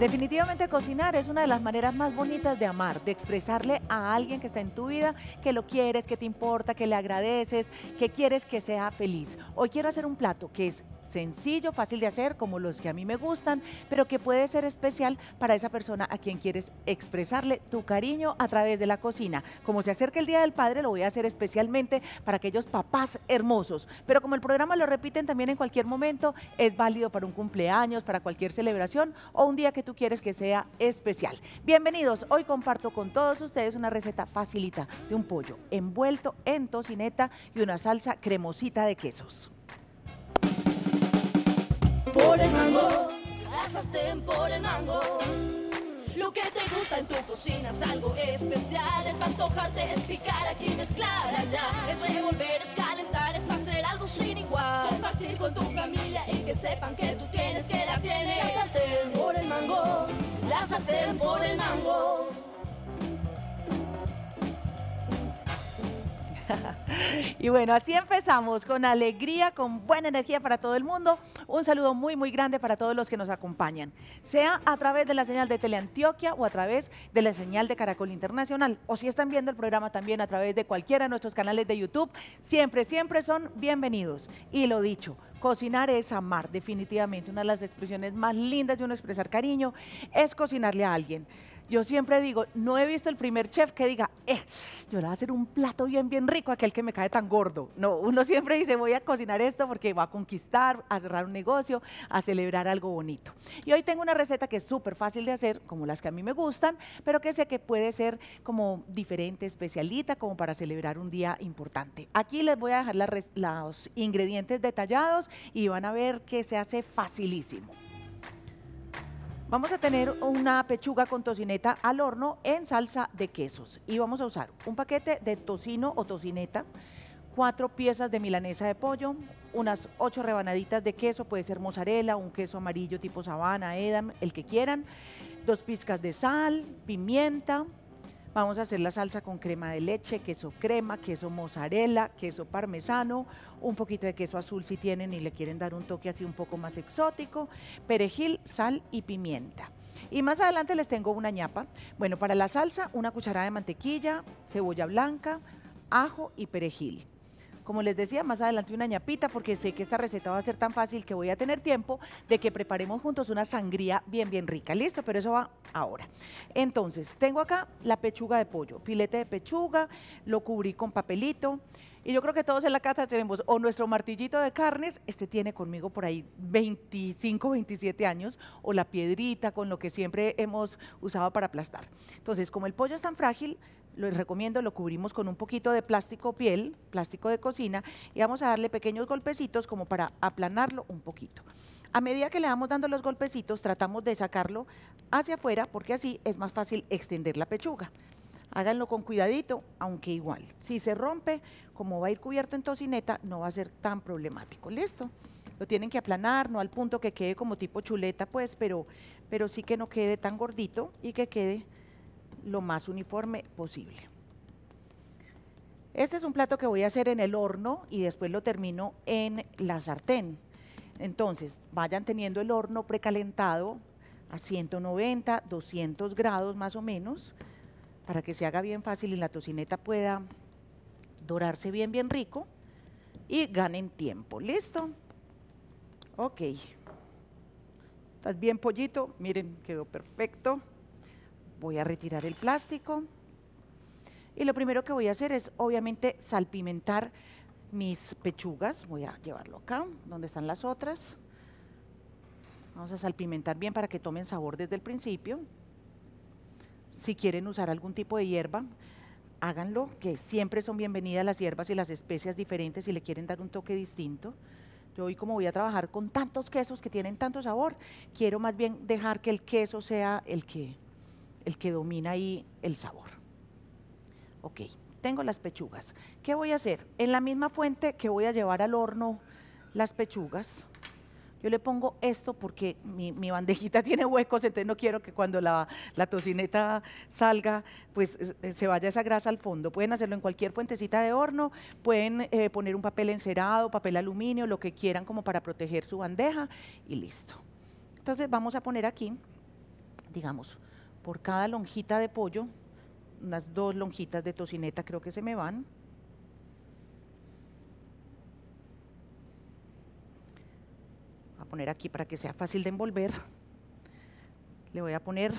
Definitivamente cocinar es una de las maneras más bonitas de amar, de expresarle a alguien que está en tu vida que lo quieres, que te importa, que le agradeces, que quieres que sea feliz. Hoy quiero hacer un plato que es sencillo, fácil de hacer, como los que a mí me gustan, pero que puede ser especial para esa persona a quien quieres expresarle tu cariño a través de la cocina. Como se acerca el Día del Padre, lo voy a hacer especialmente para aquellos papás hermosos. Pero como el programa lo repiten también en cualquier momento, es válido para un cumpleaños, para cualquier celebración o un día que tú quieres que sea especial. Bienvenidos, hoy comparto con todos ustedes una receta facilita de un pollo envuelto en tocineta y una salsa cremosita de quesos por el mango, la sartén por el mango. Lo que te gusta en tu cocina es algo especial, es antojarte, es picar aquí, mezclar allá, es revolver, es calentar, es hacer algo sin igual. Compartir con tu familia y que sepan que tú tienes, que la tienes. La sartén por el mango, la sartén por el mango. y bueno, así empezamos con alegría, con buena energía para todo el mundo. Un saludo muy, muy grande para todos los que nos acompañan, sea a través de la señal de Teleantioquia o a través de la señal de Caracol Internacional, o si están viendo el programa también a través de cualquiera de nuestros canales de YouTube, siempre, siempre son bienvenidos. Y lo dicho, Cocinar es amar, definitivamente. Una de las expresiones más lindas de uno expresar cariño es cocinarle a alguien yo siempre digo, no he visto el primer chef que diga, eh, yo le voy a hacer un plato bien, bien rico aquel que me cae tan gordo. No, uno siempre dice, voy a cocinar esto porque va a conquistar, a cerrar un negocio, a celebrar algo bonito. Y hoy tengo una receta que es súper fácil de hacer, como las que a mí me gustan, pero que sé que puede ser como diferente, especialita, como para celebrar un día importante. Aquí les voy a dejar los ingredientes detallados y van a ver que se hace facilísimo. Vamos a tener una pechuga con tocineta al horno en salsa de quesos y vamos a usar un paquete de tocino o tocineta, cuatro piezas de milanesa de pollo, unas ocho rebanaditas de queso, puede ser mozzarella, un queso amarillo tipo sabana, edam, el que quieran, dos pizcas de sal, pimienta, Vamos a hacer la salsa con crema de leche, queso crema, queso mozzarella, queso parmesano, un poquito de queso azul si tienen y le quieren dar un toque así un poco más exótico, perejil, sal y pimienta. Y más adelante les tengo una ñapa. Bueno, para la salsa, una cucharada de mantequilla, cebolla blanca, ajo y perejil. Como les decía, más adelante una ñapita porque sé que esta receta va a ser tan fácil que voy a tener tiempo de que preparemos juntos una sangría bien, bien rica. Listo, pero eso va ahora. Entonces, tengo acá la pechuga de pollo, filete de pechuga, lo cubrí con papelito. Y yo creo que todos en la casa tenemos o nuestro martillito de carnes, este tiene conmigo por ahí 25, 27 años, o la piedrita con lo que siempre hemos usado para aplastar. Entonces, como el pollo es tan frágil, les recomiendo, lo cubrimos con un poquito de plástico piel, plástico de cocina, y vamos a darle pequeños golpecitos como para aplanarlo un poquito. A medida que le vamos dando los golpecitos, tratamos de sacarlo hacia afuera porque así es más fácil extender la pechuga. Háganlo con cuidadito, aunque igual. Si se rompe, como va a ir cubierto en tocineta, no va a ser tan problemático. ¿Listo? Lo tienen que aplanar, no al punto que quede como tipo chuleta, pues, pero, pero sí que no quede tan gordito y que quede lo más uniforme posible. Este es un plato que voy a hacer en el horno y después lo termino en la sartén. Entonces, vayan teniendo el horno precalentado a 190, 200 grados más o menos, para que se haga bien fácil y la tocineta pueda dorarse bien, bien rico y ganen tiempo. ¿Listo? Ok. ¿Estás bien, pollito? Miren, quedó perfecto. Voy a retirar el plástico. Y lo primero que voy a hacer es, obviamente, salpimentar mis pechugas. Voy a llevarlo acá, donde están las otras. Vamos a salpimentar bien para que tomen sabor desde el principio. Si quieren usar algún tipo de hierba, háganlo, que siempre son bienvenidas las hierbas y las especias diferentes si le quieren dar un toque distinto. Yo hoy como voy a trabajar con tantos quesos que tienen tanto sabor, quiero más bien dejar que el queso sea el que el que domina ahí el sabor. Ok, tengo las pechugas. ¿Qué voy a hacer? En la misma fuente que voy a llevar al horno las pechugas, yo le pongo esto porque mi, bandejita tiene huecos, entonces no quiero que cuando la, tocineta salga, pues se vaya esa grasa al fondo. Pueden hacerlo en cualquier fuentecita de horno, pueden eh, poner un papel encerado, papel aluminio, lo que quieran como para proteger su bandeja y listo. Entonces vamos a poner aquí digamos, por cada lonjita de pollo, unas dos lonjitas de tocineta creo que se me van. Voy a poner aquí para que sea fácil de envolver. Le voy a poner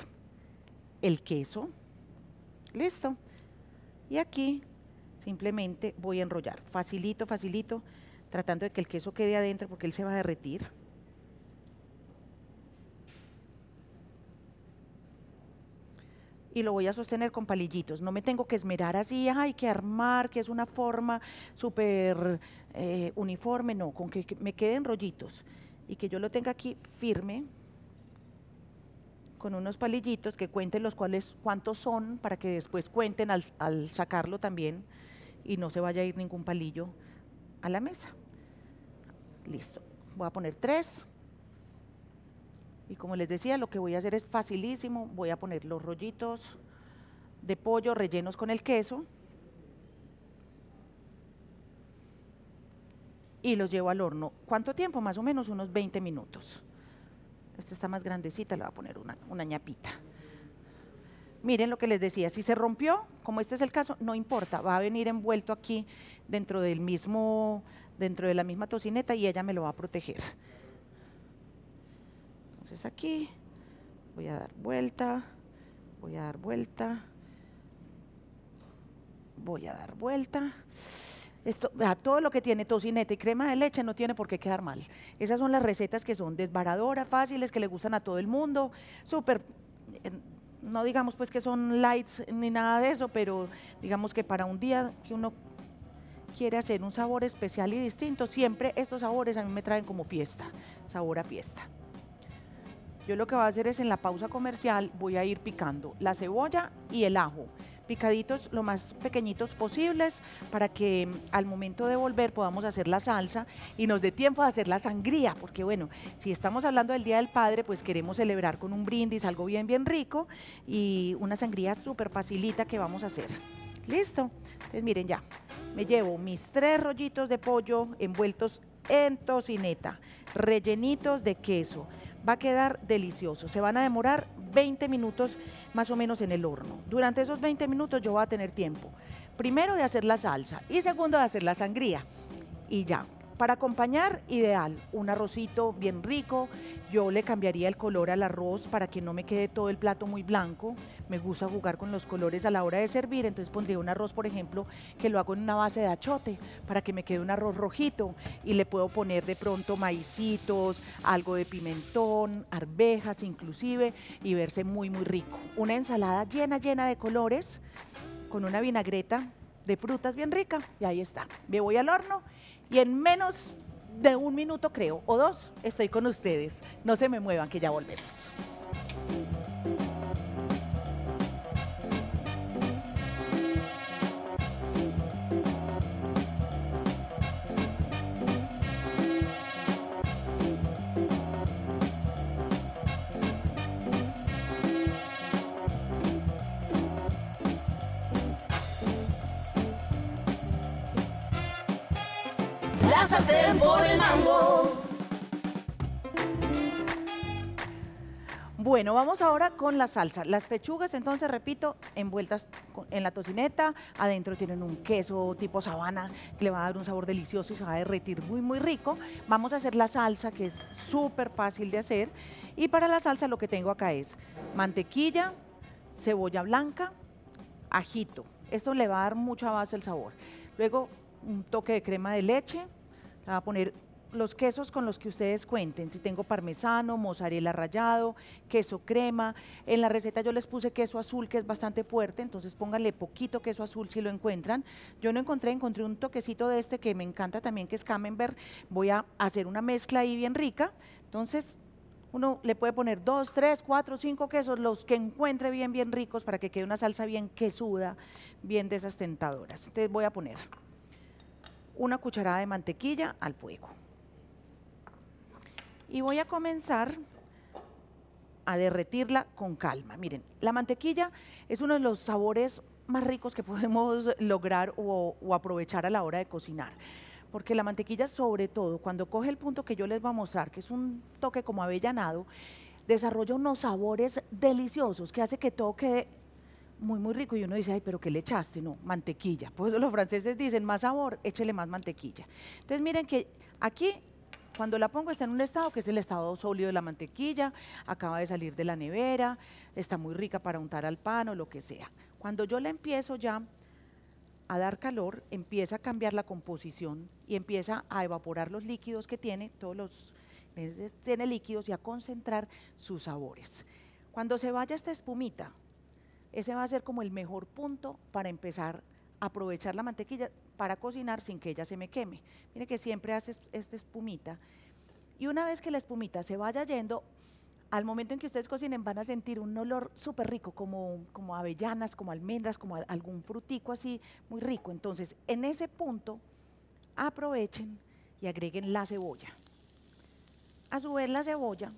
el queso. Listo. Y aquí simplemente voy a enrollar. Facilito, facilito, tratando de que el queso quede adentro porque él se va a derretir. Y lo voy a sostener con palillitos. No me tengo que esmerar así, hay que armar, que es una forma súper eh, uniforme, no, con que, me queden rollitos y que yo lo tenga aquí firme con unos palillitos que cuenten los cuales cuántos son para que después cuenten al, al sacarlo también y no se vaya a ir ningún palillo a la mesa. Listo. Voy a poner tres. Y como les decía, lo que voy a hacer es facilísimo. Voy a poner los rollitos de pollo rellenos con el queso. Y los llevo al horno. ¿Cuánto tiempo? Más o menos unos 20 minutos. Esta está más grandecita, le voy a poner una, una ñapita. Miren lo que les decía, si se rompió, como este es el caso, no importa, va a venir envuelto aquí dentro del mismo, dentro de la misma tocineta y ella me lo va a proteger. Entonces aquí voy a dar vuelta, voy a dar vuelta, voy a dar vuelta. Esto, todo lo que tiene tocineta y crema de leche no tiene por qué quedar mal. Esas son las recetas que son desbaradoras, fáciles, que le gustan a todo el mundo, súper, no digamos pues que son lights ni nada de eso, pero digamos que para un día que uno quiere hacer un sabor especial y distinto, siempre estos sabores a mí me traen como fiesta, sabor a fiesta. Yo lo que voy a hacer es en la pausa comercial voy a ir picando la cebolla y el ajo picaditos lo más pequeñitos posibles para que mm, al momento de volver podamos hacer la salsa y nos dé tiempo de hacer la sangría, porque bueno, si estamos hablando del Día del Padre, pues queremos celebrar con un brindis, algo bien, bien rico y una sangría súper facilita que vamos a hacer. ¿Listo? Entonces miren ya, me llevo mis tres rollitos de pollo envueltos en tocineta, rellenitos de queso va a quedar delicioso. Se van a demorar 20 minutos más o menos en el horno. Durante esos 20 minutos yo voy a tener tiempo, primero de hacer la salsa y segundo de hacer la sangría. Y ya, para acompañar, ideal, un arrocito bien rico. Yo le cambiaría el color al arroz para que no me quede todo el plato muy blanco. Me gusta jugar con los colores a la hora de servir, entonces pondría un arroz, por ejemplo, que lo hago en una base de achote para que me quede un arroz rojito y le puedo poner de pronto maicitos, algo de pimentón, arvejas inclusive y verse muy muy rico. Una ensalada llena llena de colores con una vinagreta de frutas bien rica y ahí está. Me voy al horno y en menos de un minuto creo, o dos, estoy con ustedes. No se me muevan, que ya volvemos. Bueno, vamos ahora con la salsa. Las pechugas, entonces, repito, envueltas en la tocineta. Adentro tienen un queso tipo sabana que le va a dar un sabor delicioso y se va a derretir muy, muy rico. Vamos a hacer la salsa, que es súper fácil de hacer. Y para la salsa lo que tengo acá es mantequilla, cebolla blanca, ajito. Esto le va a dar mucha base el sabor. Luego un toque de crema de leche, a poner los quesos con los que ustedes cuenten, si tengo parmesano, mozzarella rallado, queso crema. En la receta yo les puse queso azul que es bastante fuerte, entonces pónganle poquito queso azul si lo encuentran. Yo no encontré, encontré un toquecito de este que me encanta también, que es camembert. Voy a hacer una mezcla ahí bien rica. Entonces uno le puede poner dos, tres, cuatro, cinco quesos, los que encuentre bien, bien ricos para que quede una salsa bien quesuda, bien de esas tentadoras. Entonces voy a poner una cucharada de mantequilla al fuego. Y voy a comenzar a derretirla con calma. Miren, la mantequilla es uno de los sabores más ricos que podemos lograr o, aprovechar a la hora de cocinar. Porque la mantequilla, sobre todo, cuando coge el punto que yo les voy a mostrar, que es un toque como avellanado, desarrolla unos sabores deliciosos que hace que todo quede muy, muy rico. Y uno dice, ay, pero ¿qué le echaste? No, mantequilla. Pues los franceses dicen, más sabor, échele más mantequilla. Entonces miren que aquí, cuando la pongo, está en un estado que es el estado sólido de la mantequilla, acaba de salir de la nevera, está muy rica para untar al pan o lo que sea. Cuando yo la empiezo ya a dar calor, empieza a cambiar la composición y empieza a evaporar los líquidos que tiene, todos los tiene líquidos y a concentrar sus sabores. Cuando se vaya esta espumita, ese va a ser como el mejor punto para empezar a aprovechar la mantequilla para cocinar sin que ella se me queme. Mire que siempre hace esta espumita. Y una vez que la espumita se vaya yendo, al momento en que ustedes cocinen van a sentir un olor súper rico, como, como avellanas, como almendras, como algún frutico así, muy rico. Entonces, en ese punto, aprovechen y agreguen la cebolla. A su vez, la cebolla,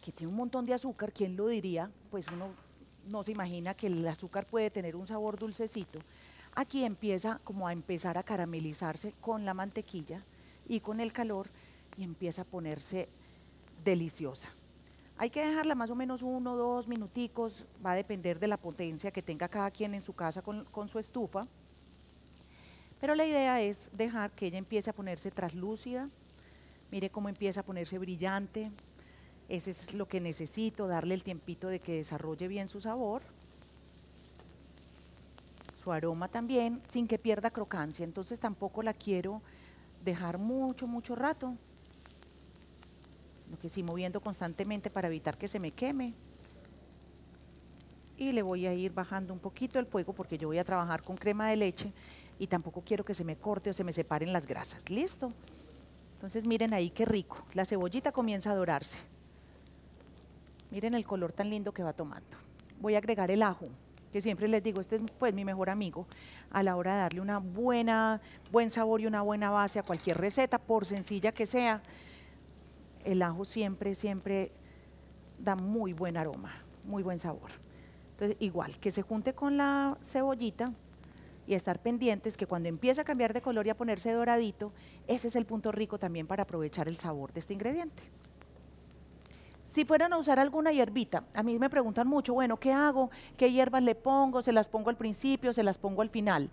que tiene un montón de azúcar, ¿quién lo diría? Pues uno no se imagina que el azúcar puede tener un sabor dulcecito. Aquí empieza como a empezar a caramelizarse con la mantequilla y con el calor y empieza a ponerse deliciosa. Hay que dejarla más o menos uno o dos minuticos, va a depender de la potencia que tenga cada quien en su casa con, con su estufa. Pero la idea es dejar que ella empiece a ponerse traslúcida, mire cómo empieza a ponerse brillante, ese es lo que necesito, darle el tiempito de que desarrolle bien su sabor, su aroma también, sin que pierda crocancia. Entonces tampoco la quiero dejar mucho, mucho rato. Lo que sí, moviendo constantemente para evitar que se me queme. Y le voy a ir bajando un poquito el fuego porque yo voy a trabajar con crema de leche y tampoco quiero que se me corte o se me separen las grasas. ¿Listo? Entonces miren ahí qué rico. La cebollita comienza a dorarse. Miren el color tan lindo que va tomando. Voy a agregar el ajo, que siempre les digo, este es pues mi mejor amigo a la hora de darle una buena, buen sabor y una buena base a cualquier receta, por sencilla que sea. El ajo siempre, siempre da muy buen aroma, muy buen sabor. Entonces, igual, que se junte con la cebollita y estar pendientes que cuando empiece a cambiar de color y a ponerse doradito, ese es el punto rico también para aprovechar el sabor de este ingrediente. Si fueran a usar alguna hierbita, a mí me preguntan mucho, bueno, ¿qué hago? ¿Qué hierbas le pongo? ¿Se las pongo al principio? ¿Se las pongo al final?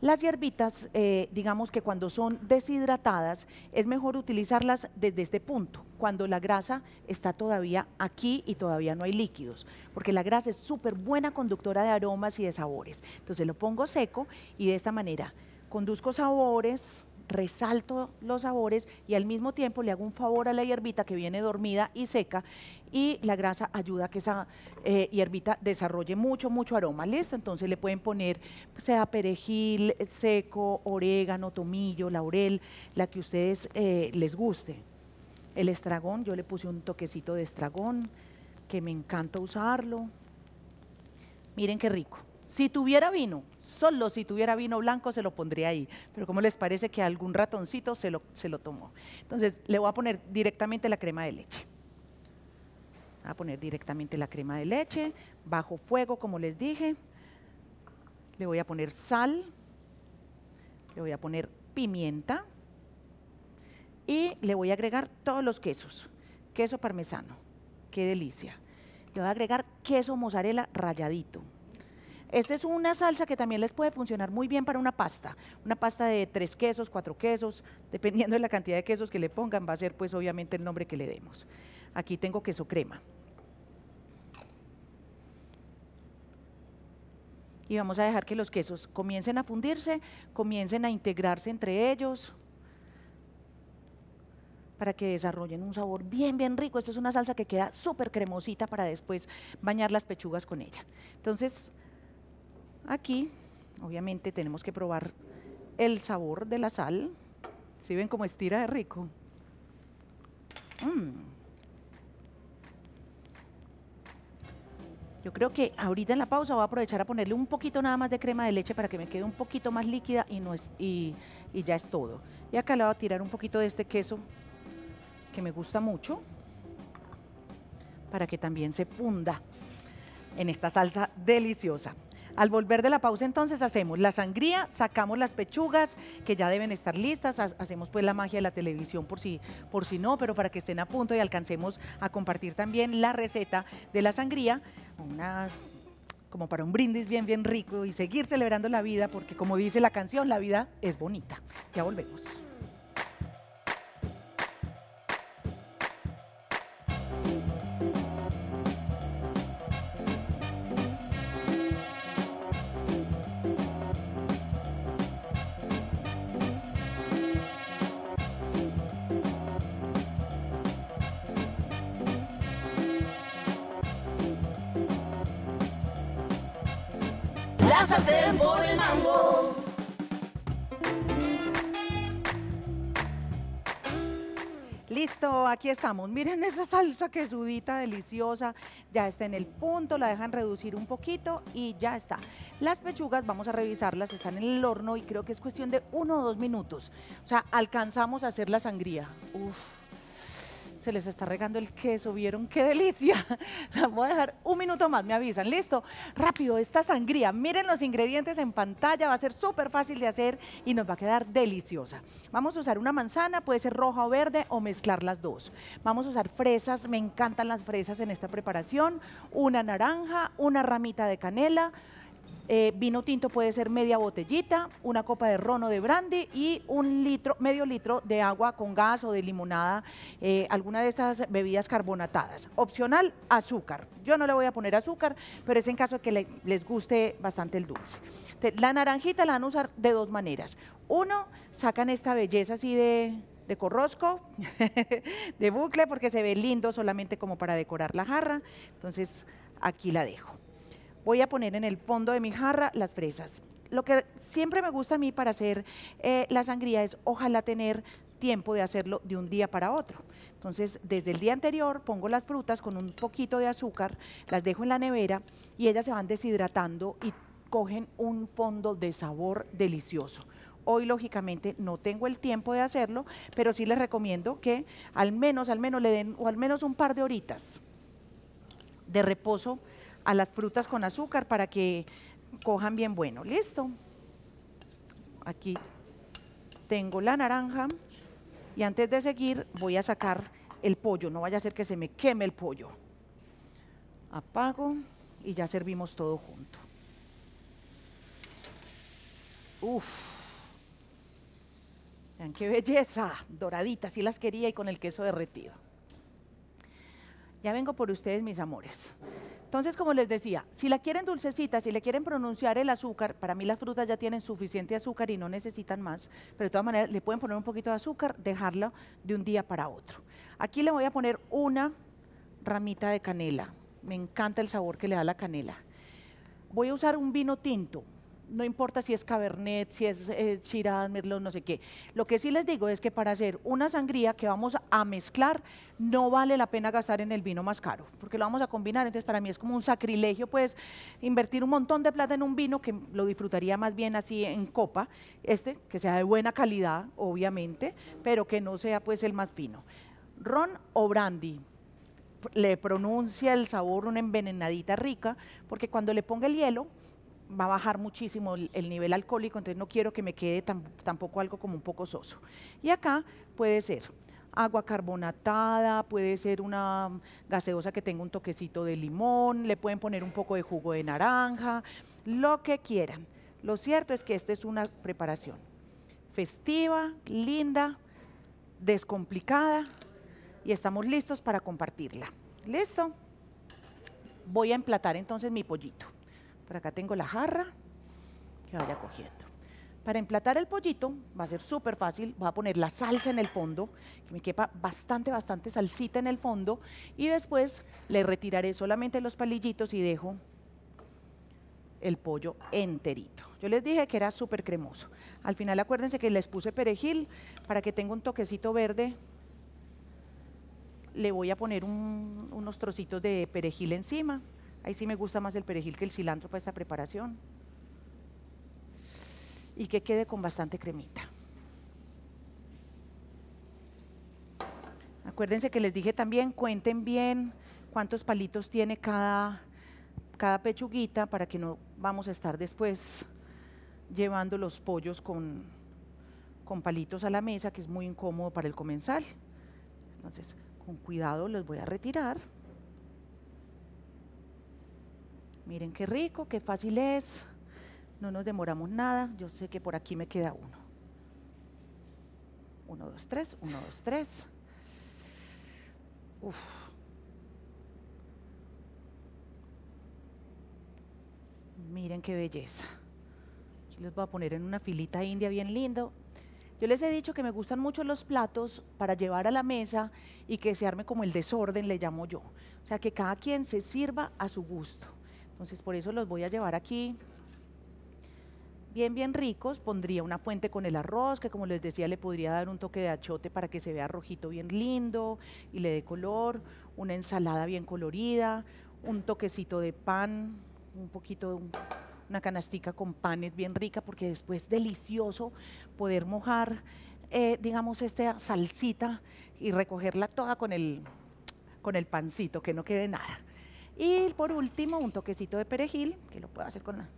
Las hierbitas, eh, digamos que cuando son deshidratadas, es mejor utilizarlas desde este punto, cuando la grasa está todavía aquí y todavía no hay líquidos, porque la grasa es súper buena conductora de aromas y de sabores. Entonces lo pongo seco y de esta manera conduzco sabores, resalto los sabores y al mismo tiempo le hago un favor a la hierbita que viene dormida y seca y la grasa ayuda a que esa eh, hierbita desarrolle mucho, mucho aroma. ¿Listo? Entonces le pueden poner, sea perejil seco, orégano, tomillo, laurel, la que ustedes eh, les guste. El estragón, yo le puse un toquecito de estragón, que me encanta usarlo. Miren qué rico. Si tuviera vino, solo si tuviera vino blanco se lo pondría ahí, pero como les parece que algún ratoncito se lo, se lo tomó. Entonces le voy a poner directamente la crema de leche. Voy a poner directamente la crema de leche, bajo fuego como les dije. Le voy a poner sal, le voy a poner pimienta y le voy a agregar todos los quesos. Queso parmesano, qué delicia. Le voy a agregar queso mozzarella rayadito esta es una salsa que también les puede funcionar muy bien para una pasta. Una pasta de tres quesos, cuatro quesos, dependiendo de la cantidad de quesos que le pongan, va a ser pues obviamente el nombre que le demos. Aquí tengo queso crema. Y vamos a dejar que los quesos comiencen a fundirse, comiencen a integrarse entre ellos para que desarrollen un sabor bien, bien rico. Esto es una salsa que queda súper cremosita para después bañar las pechugas con ella. Entonces, Aquí, obviamente, tenemos que probar el sabor de la sal. Si ven cómo estira de rico. Mm. Yo creo que ahorita en la pausa voy a aprovechar a ponerle un poquito nada más de crema de leche para que me quede un poquito más líquida y, y ya es todo. Y acá le voy a tirar un poquito de este queso que me gusta mucho para que también se funda en esta salsa deliciosa. Al volver de la pausa entonces hacemos la sangría, sacamos las pechugas que ya deben estar listas, ha- hacemos pues la magia de la televisión por si, por si no, pero para que estén a punto y alcancemos a compartir también la receta de la sangría, una como para un brindis bien bien rico y seguir celebrando la vida porque como dice la canción, la vida es bonita. Ya volvemos. Listo, aquí estamos. Miren esa salsa que sudita, deliciosa. Ya está en el punto, la dejan reducir un poquito y ya está. Las pechugas, vamos a revisarlas, están en el horno y creo que es cuestión de uno o dos minutos. O sea, alcanzamos a hacer la sangría. Uf, se les está regando el queso, ¿vieron? ¡Qué delicia! La voy a dejar un minuto más, me avisan. ¿Listo? Rápido, esta sangría. Miren los ingredientes en pantalla, va a ser súper fácil de hacer y nos va a quedar deliciosa. Vamos a usar una manzana, puede ser roja o verde o mezclar las dos. Vamos a usar fresas, me encantan las fresas en esta preparación. Una naranja, una ramita de canela, eh, vino tinto puede ser media botellita, una copa de ron o de brandy y un litro, medio litro de agua con gas o de limonada, eh, alguna de estas bebidas carbonatadas. Opcional, azúcar. Yo no le voy a poner azúcar, pero es en caso de que le- les guste bastante el dulce. La naranjita la van a usar de dos maneras. Uno, sacan esta belleza así de, de corrosco, de bucle, porque se ve lindo solamente como para decorar la jarra. Entonces, aquí la dejo voy a poner en el fondo de mi jarra las fresas. Lo que siempre me gusta a mí para hacer eh, la sangría es ojalá tener tiempo de hacerlo de un día para otro. Entonces, desde el día anterior pongo las frutas con un poquito de azúcar, las dejo en la nevera y ellas se van deshidratando y cogen un fondo de sabor delicioso. Hoy, lógicamente, no tengo el tiempo de hacerlo, pero sí les recomiendo que al menos, al menos le den, o al menos un par de horitas de reposo a las frutas con azúcar para que cojan bien bueno. ¿Listo? Aquí tengo la naranja y antes de seguir voy a sacar el pollo, no vaya a ser que se me queme el pollo. Apago y ya servimos todo junto. Uf. Vean qué belleza, doraditas, sí las quería y con el queso derretido. Ya vengo por ustedes, mis amores. Entonces, como les decía, si la quieren dulcecita, si le quieren pronunciar el azúcar, para mí las frutas ya tienen suficiente azúcar y no necesitan más, pero de todas maneras le pueden poner un poquito de azúcar, dejarlo de un día para otro. Aquí le voy a poner una ramita de canela. Me encanta el sabor que le da la canela. Voy a usar un vino tinto. No importa si es Cabernet, si es eh, Shiraz, Merlot, no sé qué. Lo que sí les digo es que para hacer una sangría que vamos a mezclar, no vale la pena gastar en el vino más caro, porque lo vamos a combinar. Entonces, para mí es como un sacrilegio, pues, invertir un montón de plata en un vino que lo disfrutaría más bien así en copa, este, que sea de buena calidad, obviamente, pero que no sea, pues, el más fino. Ron o brandy, le pronuncia el sabor una envenenadita rica, porque cuando le ponga el hielo va a bajar muchísimo el, el nivel alcohólico, entonces no quiero que me quede tam- tampoco algo como un poco soso. Y acá puede ser agua carbonatada, puede ser una gaseosa que tenga un toquecito de limón, le pueden poner un poco de jugo de naranja, lo que quieran. Lo cierto es que esta es una preparación festiva, linda, descomplicada y estamos listos para compartirla. ¿Listo? Voy a emplatar entonces mi pollito. Por acá tengo la jarra que vaya cogiendo. Para emplatar el pollito va a ser súper fácil. Voy a poner la salsa en el fondo, que me quepa bastante, bastante salsita en el fondo. Y después le retiraré solamente los palillitos y dejo el pollo enterito. Yo les dije que era súper cremoso. Al final acuérdense que les puse perejil para que tenga un toquecito verde. Le voy a poner un- unos trocitos de perejil encima. Ahí sí me gusta más el perejil que el cilantro para esta preparación. Y que quede con bastante cremita. Acuérdense que les dije también, cuenten bien cuántos palitos tiene cada, cada pechuguita para que no vamos a estar después llevando los pollos con, con palitos a la mesa, que es muy incómodo para el comensal. Entonces, con cuidado los voy a retirar. Miren qué rico, qué fácil es. No nos demoramos nada. Yo sé que por aquí me queda uno. Uno, dos, tres. Uno, dos, tres. Uf. Miren qué belleza. Aquí los voy a poner en una filita india bien lindo. Yo les he dicho que me gustan mucho los platos para llevar a la mesa y que se arme como el desorden, le llamo yo. O sea, que cada quien se sirva a su gusto. Entonces, por eso los voy a llevar aquí bien, bien ricos. Pondría una fuente con el arroz, que como les decía, le podría dar un toque de achote para que se vea rojito bien lindo y le dé color. Una ensalada bien colorida, un toquecito de pan, un poquito de una canastica con panes bien rica, porque después es delicioso poder mojar, eh, digamos, esta salsita y recogerla toda con el, con el pancito, que no quede nada. Y por último, un toquecito de perejil, que lo puedo hacer con la...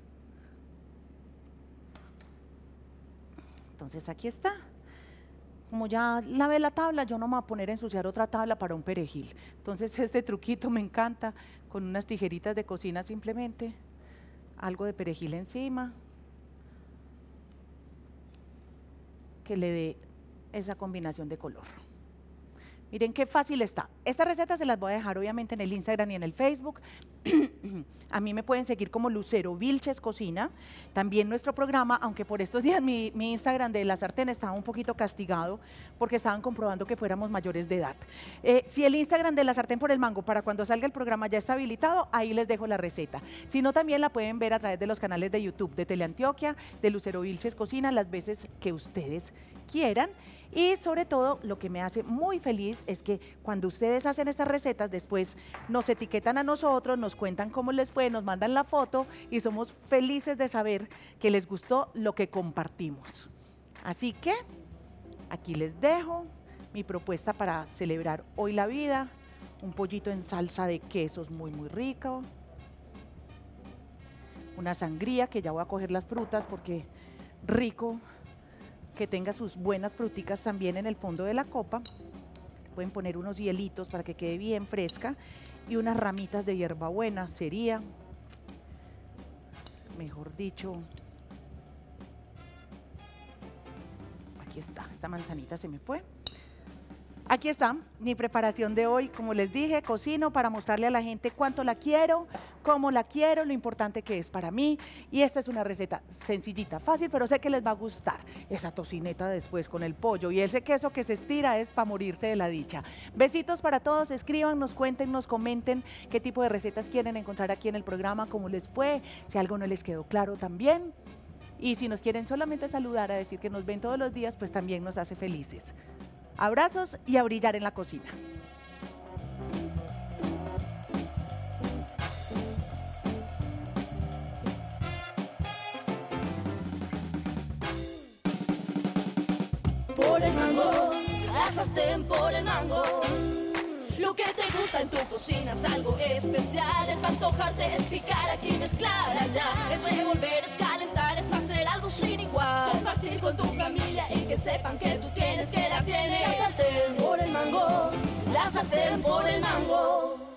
Entonces aquí está. Como ya lavé la tabla, yo no me voy a poner a ensuciar otra tabla para un perejil. Entonces este truquito me encanta, con unas tijeritas de cocina simplemente, algo de perejil encima, que le dé esa combinación de color. Miren qué fácil está. Esta receta se las voy a dejar obviamente en el Instagram y en el Facebook. a mí me pueden seguir como Lucero Vilches Cocina. También nuestro programa, aunque por estos días mi, Instagram de la sartén estaba un poquito castigado porque estaban comprobando que fuéramos mayores de edad. Eh, si el Instagram de la sartén por el mango para cuando salga el programa ya está habilitado, ahí les dejo la receta. Si no, también la pueden ver a través de los canales de YouTube de Teleantioquia, de Lucero Vilches Cocina, las veces que ustedes quieran. Y sobre todo, lo que me hace muy feliz es que cuando ustedes hacen estas recetas, después nos etiquetan a nosotros, nos cuentan cómo les fue, nos mandan la foto y somos felices de saber que les gustó lo que compartimos. Así que aquí les dejo mi propuesta para celebrar hoy la vida. Un pollito en salsa de quesos muy, muy rico. Una sangría que ya voy a coger las frutas porque rico que tenga sus buenas fruticas también en el fondo de la copa. Pueden poner unos hielitos para que quede bien fresca y unas ramitas de hierbabuena sería, mejor dicho, aquí está, esta manzanita se me fue. Aquí está mi preparación de hoy. Como les dije, cocino para mostrarle a la gente cuánto la quiero, cómo la quiero, lo importante que es para mí. Y esta es una receta sencillita, fácil, pero sé que les va a gustar. Esa tocineta después con el pollo y ese queso que se estira es para morirse de la dicha. Besitos para todos, escriban, nos cuenten, nos comenten qué tipo de recetas quieren encontrar aquí en el programa, cómo les fue, si algo no les quedó claro también. Y si nos quieren solamente saludar a decir que nos ven todos los días, pues también nos hace felices. Abrazos y a brillar en la cocina. Por el mango. Lo que te gusta en tu cocina es algo especial. Es antojarte, es picar aquí, mezclar allá. Es revolver, es calentar, es hacer algo sin igual. Compartir con tu familia y que sepan que tú tienes, que la tienes. La sartén por el mango, la sartén por el mango.